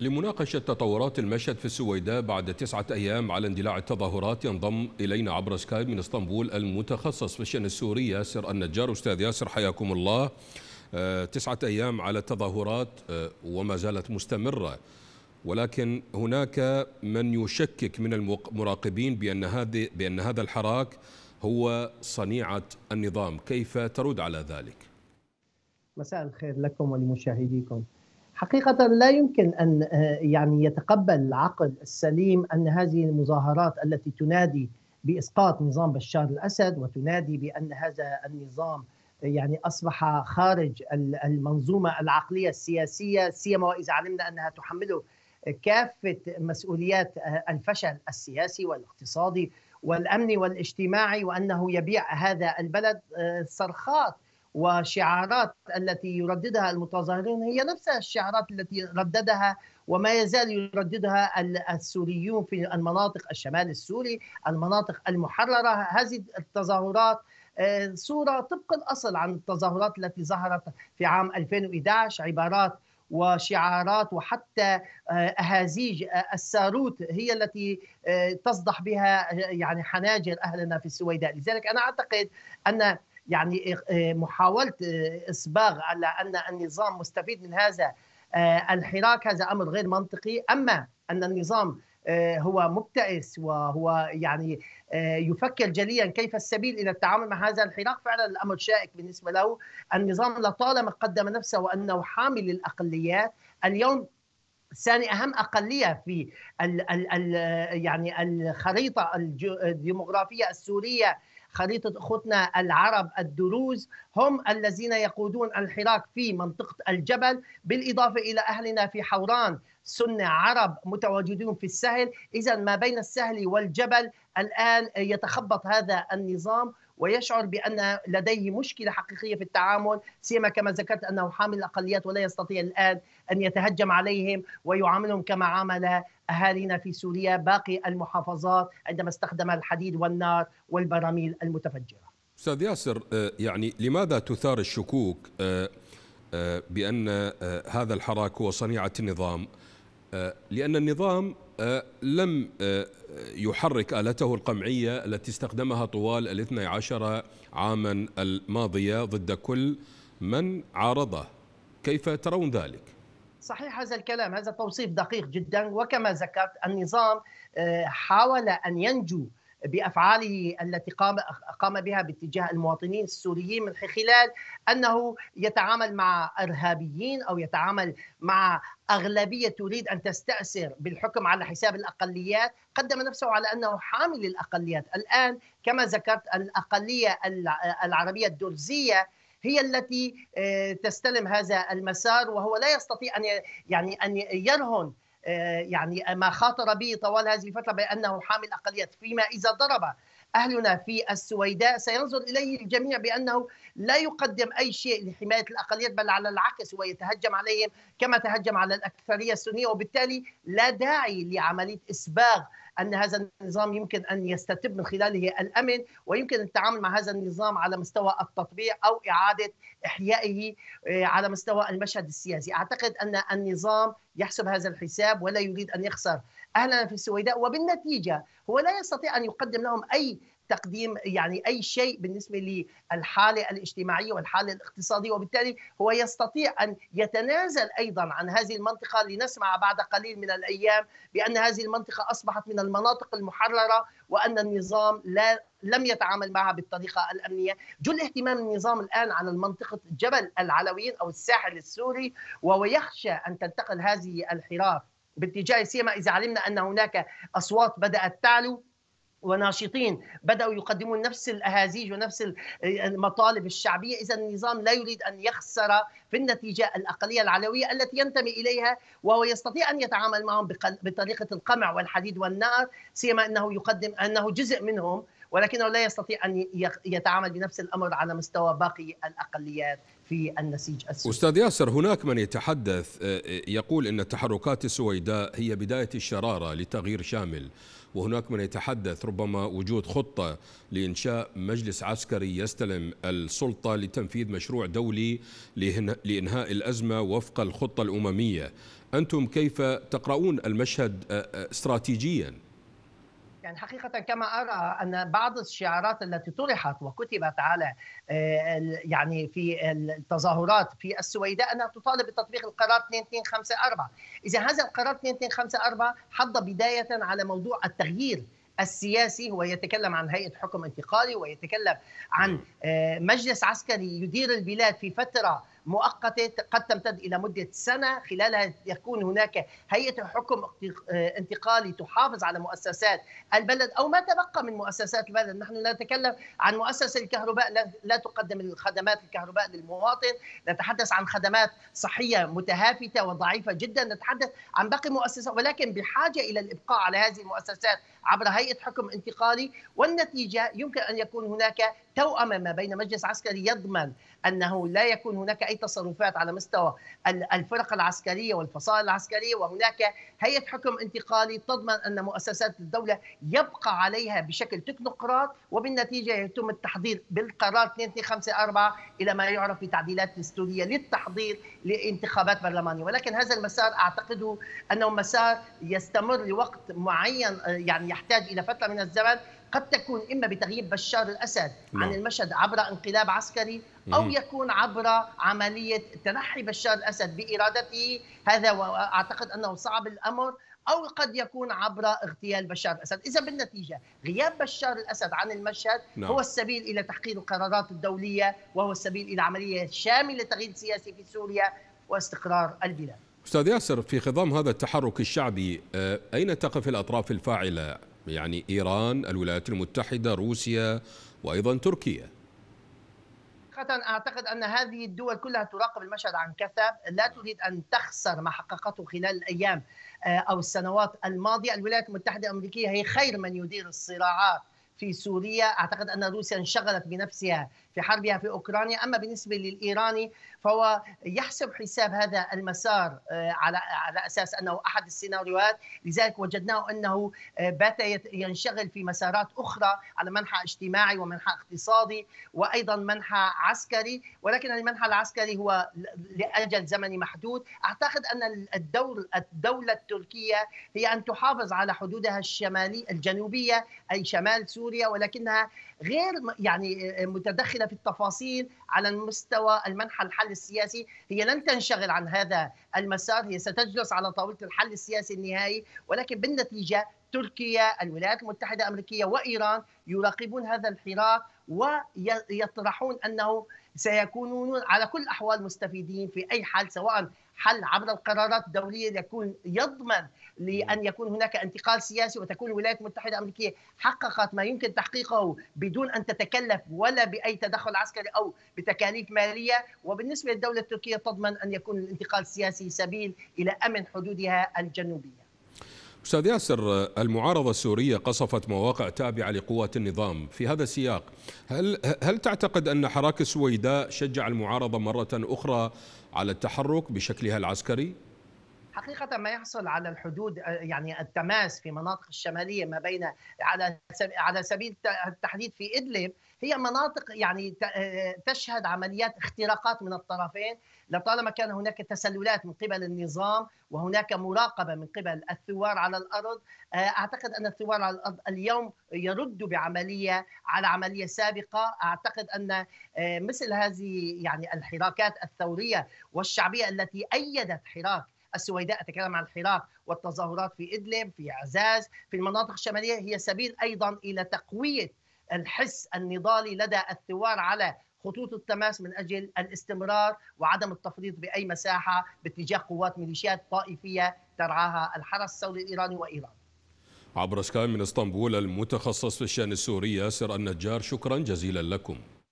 لمناقشة تطورات المشهد في السويداء بعد تسعة أيام على اندلاع التظاهرات ينضم إلينا عبر سكايب من إسطنبول المتخصص في الشأن السوري ياسر النجار. أستاذ ياسر حياكم الله. آه، تسعة أيام على التظاهرات آه، وما زالت مستمرة. ولكن هناك من يشكك من المراقبين بأن هذه بأن هذا الحراك هو صنيعة النظام. كيف ترد على ذلك؟ مساء الخير لكم ولمشاهديكم. حقيقة لا يمكن أن آه، يعني يتقبل العقل السليم أن هذه المظاهرات التي تنادي بإسقاط نظام بشار الأسد وتنادي بأن هذا النظام يعني أصبح خارج المنظومة العقلية السياسية سيما وإذا علمنا أنها تحمله كافة مسؤوليات آه، الفشل السياسي والاقتصادي والأمني والاجتماعي وأنه يبيع هذا البلد آه، صرخات وشعارات التي يرددها المتظاهرون هي نفسها الشعارات التي رددها وما يزال يرددها السوريون في المناطق الشمال السوري المناطق المحررة. هذه التظاهرات آه، صورة طبق الأصل عن التظاهرات التي ظهرت في عام 2011 عبارات وشعارات وحتى آه، أهازيج آه، الساروت هي التي تصدح بها يعني حناجر أهلنا في السويداء، لذلك أنا أعتقد أن يعني آه، محاولة آه، إصباغ على أن النظام مستفيد من هذا آه، الحراك هذا أمر غير منطقي. أما أن النظام هو مبتئس وهو يعني يفكر جليا كيف السبيل إلى التعامل مع هذا الحراك فعلا الأمر شائك بالنسبة له. النظام لطالما قدم نفسه وانه حامل للأقليات اليوم ثاني أهم أقلية في ال ال ال يعني الخريطة الديموغرافيه السورية خريطة أخوتنا العرب الدروز هم الذين يقودون الحراك في منطقة الجبل بالإضافة إلى أهلنا في حوران. سنة عرب متواجدون في السهل إذا ما بين السهل والجبل الآن يتخبط هذا النظام ويشعر بأن لديه مشكلة حقيقية في التعامل سيما كما ذكرت أنه حامل الأقليات ولا يستطيع الآن أن يتهجم عليهم ويعاملهم كما عامل أهالينا في سوريا باقي المحافظات عندما استخدم الحديد والنار والبراميل المتفجرة. أستاذ ياسر آه، يعني لماذا تثار الشكوك آه، آه، بأن هذا الحراك هو صنيعة النظام؟ لأن النظام لم يحرك آلته القمعية التي استخدمها طوال الاثنى عشر عاما الماضية ضد كل من عارضه كيف ترون ذلك؟ صحيح هذا الكلام هذا توصيف دقيق جدا وكما ذكرت النظام آه، حاول أن ينجو بأفعاله التي قام قام بها باتجاه المواطنين السوريين من خلال أنه يتعامل مع إرهابيين أو يتعامل مع أغلبية تريد أن تستأثر بالحكم على حساب الأقليات، قدم نفسه على أنه حامل للاقليات، الآن كما ذكرت الأقلية العربية الدرزية هي التي آه، تستلم هذا المسار وهو لا يستطيع أن يعني أن يرهن يعني ما خاطر به طوال هذه الفترة بأنه حامل أقليات فيما إذا ضرب. أهلنا في السويداء. سينظر إليه الجميع بأنه لا يقدم أي شيء لحماية الأقليات بل على العكس هو يتهجم عليهم كما تهجم على الأكثرية السنية. وبالتالي لا داعي لعملية إسباغ أن هذا النظام يمكن أن يستتب من خلاله الأمن ويمكن التعامل مع هذا النظام على مستوى التطبيع أو إعادة إحيائه آه، على مستوى المشهد السياسي، أعتقد أن النظام يحسب هذا الحساب ولا يريد أن يخسر اهلنا في السويداء وبالنتيجة هو لا يستطيع أن يقدم لهم أي تقديم يعني أي شيء بالنسبة للحالة الاجتماعية والحالة الاقتصادية. وبالتالي هو يستطيع أن يتنازل أيضا عن هذه المنطقة. لنسمع بعد قليل من الأيام بأن هذه المنطقة أصبحت من المناطق المحررة وأن النظام لا لم يتعامل معها بالطريقة الأمنية، جل اهتمام النظام الآن على منطقة جبل العلويين أو الساحل السوري وهو يخشى أن تنتقل هذه الحراك. باتجاه سيما إذا علمنا أن هناك أصوات بدأت تعلو وناشطين بدأوا يقدمون نفس الأهازيج ونفس المطالب الشعبية إذا النظام لا يريد أن يخسر في النتيجة الأقلية العلوية التي ينتمي إليها وهو يستطيع أن يتعامل معهم بطريقة القمع والحديد والنار سيما أنه يقدم أنه جزء منهم ولكنه لا يستطيع أن يتعامل بنفس الأمر على مستوى باقي الأقليات. في النسيج السوري أستاذ ياسر هناك من يتحدث يقول أن تحركات السويداء هي بداية الشرارة لتغيير شامل وهناك من يتحدث ربما وجود خطة لإنشاء مجلس عسكري يستلم السلطة لتنفيذ مشروع دولي لإنهاء الأزمة وفق الخطة الأممية أنتم كيف تقرؤون المشهد استراتيجيا؟ يعني حقيقة كما أرى أن بعض الشعارات التي طرحت وكتبت على آه، يعني في التظاهرات في السويداء أنها تطالب بتطبيق القرار 2254 إذا هذا القرار 2254 حض بداية على موضوع التغيير السياسي هو يتكلم عن هيئة حكم انتقالي ويتكلم عن آه، مجلس عسكري يدير البلاد في فترة مؤقتة قد تمتد إلى مدة سنة. خلالها يكون هناك هيئة حكم انتقالي تحافظ على مؤسسات البلد أو ما تبقى من مؤسسات البلد، نحن نتكلم عن مؤسسة الكهرباء لا تقدم الخدمات الكهرباء للمواطن، نتحدث عن خدمات صحية متهافتة وضعيفة جدا، نتحدث عن باقي المؤسسات ولكن بحاجة إلى الإبقاء على هذه المؤسسات عبر هيئة حكم انتقالي والنتيجة يمكن أن يكون هناك توأمة ما بين مجلس عسكري يضمن أنه لا يكون هناك أي تصرفات على مستوى الفرق العسكرية والفصائل العسكرية وهناك هيئة حكم انتقالي تضمن أن مؤسسات الدولة يبقى عليها بشكل تكنوقراط وبالنتيجة يتم التحضير بالقرار 2254 إلى ما يعرف بتعديلات دستورية للتحضير لانتخابات برلمانية. ولكن هذا المسار اعتقده أنه مسار يستمر لوقت معين يعني يحتاج إلى فترة من الزمن قد تكون إما بتغييب بشار الأسد عن نعم. المشهد عبر انقلاب عسكري أو يكون عبر عملية تنحي بشار الأسد بإرادته هذا وأعتقد أنه صعب الأمر أو قد يكون عبر اغتيال بشار الأسد، إذا بالنتيجة غياب بشار الأسد عن المشهد نعم. هو السبيل إلى تحقيق القرارات الدولية وهو السبيل إلى عملية شاملة تغيير سياسي في سوريا واستقرار البلاد. أستاذ ياسر في خضم هذا التحرك الشعبي آه، أين تقف الأطراف الفاعلة؟ يعني إيران الولايات المتحدة روسيا وأيضا تركيا. أعتقد أن هذه الدول كلها تراقب المشهد عن كثب، لا تريد أن تخسر ما حققته خلال الأيام آه، أو السنوات الماضية، الولايات المتحدة الأمريكية هي خير من يدير الصراعات. في سوريا. أعتقد أن روسيا انشغلت بنفسها في حربها في أوكرانيا. أما بالنسبة للإيراني فهو يحسب حساب هذا المسار آه، على على أساس أنه أحد السيناريوهات. لذلك وجدناه أنه آه، بات ينشغل في مسارات أخرى على منحى اجتماعي ومنحى اقتصادي وأيضا منحى عسكري. ولكن المنحى العسكري هو لأجل زمني محدود. أعتقد أن الدور الدولة التركية هي أن تحافظ على حدودها الشمالي الجنوبية أي شمال سوريا. ولكنها غير يعني متدخلة في التفاصيل على المستوى المنحى الحل السياسي. هي لن تنشغل عن هذا المسار هي ستجلس على طاولة الحل السياسي النهائي ولكن بالنتيجة تركيا الولايات المتحدة الأمريكية وإيران يراقبون هذا الحراك ويطرحون أنه سيكونون على كل الأحوال مستفيدين في أي حال سواء حل عبر القرارات الدولية يكون يضمن لأن يكون هناك انتقال سياسي وتكون الولايات المتحدة الأمريكية حققت ما يمكن تحقيقه بدون أن تتكلف ولا بأي تدخل عسكري أو بتكاليف مالية وبالنسبة للدولة التركية تضمن أن يكون الانتقال السياسي سبيل إلى أمن حدودها الجنوبية. أستاذ ياسر المعارضة السورية قصفت مواقع تابعة لقوات النظام في هذا السياق هل هل تعتقد أن حراك السويداء شجع المعارضة مرة أخرى على التحرك بشكلها العسكري؟ حقيقة ما يحصل على الحدود يعني التماس في مناطق الشمالية ما بين على على سبيل التحديد في إدلب هي مناطق يعني تشهد عمليات اختراقات من الطرفين. لطالما كان هناك تسللات من قبل النظام وهناك مراقبة من قبل الثوار على الأرض أعتقد أن الثوار على الأرض اليوم يردوا بعملية على عملية سابقة. أعتقد أن مثل هذه يعني الحراكات الثورية والشعبية التي أيدت حراك السويداء أتكلم عن الحراك والتظاهرات في إدلب في عزاز في المناطق الشمالية هي سبيل أيضا إلى تقوية الحس النضالي لدى الثوار على خطوط التماس من أجل الاستمرار وعدم التفريط بأي مساحة باتجاه قوات ميليشيات طائفية ترعاها الحرس الثوري الايراني وإيران. عبر سكاي من إسطنبول المتخصص في الشأن السوري ياسر النجار شكرا جزيلا لكم.